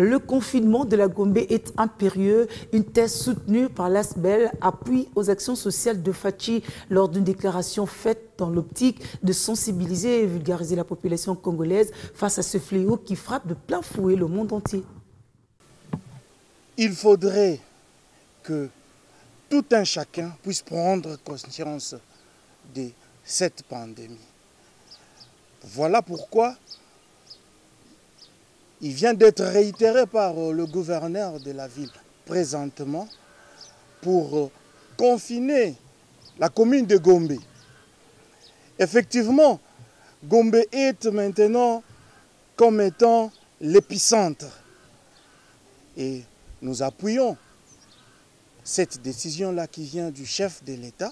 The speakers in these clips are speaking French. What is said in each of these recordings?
Le confinement de la Gombe est impérieux. Une thèse soutenue par l'ASBEL appuie aux actions sociales de Fachi lors d'une déclaration faite dans l'optique de sensibiliser et vulgariser la population congolaise face à ce fléau qui frappe de plein fouet le monde entier. Il faudrait que tout un chacun puisse prendre conscience de cette pandémie. Voilà pourquoi il vient d'être réitéré par euh, le gouverneur de la ville présentement pour euh, confiner la commune de Gombe. Effectivement, Gombe est maintenant comme étant l'épicentre. Et nous appuyons cette décision-là qui vient du chef de l'État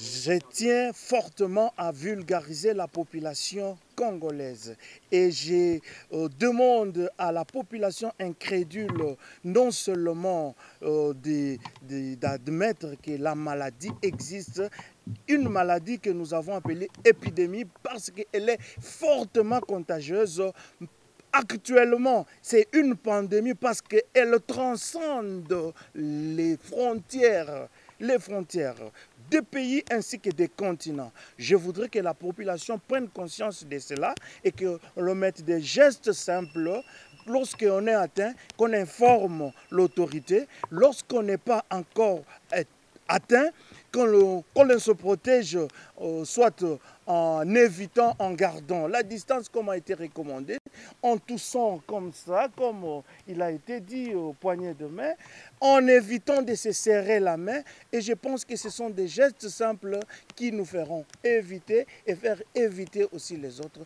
je tiens fortement à vulgariser la population congolaise et je euh, demande à la population incrédule non seulement euh, d'admettre que la maladie existe, une maladie que nous avons appelée épidémie parce qu'elle est fortement contagieuse. Actuellement, c'est une pandémie parce qu'elle transcende les frontières les frontières des pays ainsi que des continents. Je voudrais que la population prenne conscience de cela et qu'on mette des gestes simples lorsqu'on est atteint, qu'on informe l'autorité. Lorsqu'on n'est pas encore atteint, qu'on se protège, euh, soit en évitant, en gardant la distance comme a été recommandé, en toussant comme ça, comme euh, il a été dit au poignet de main, en évitant de se serrer la main. Et je pense que ce sont des gestes simples qui nous feront éviter et faire éviter aussi les autres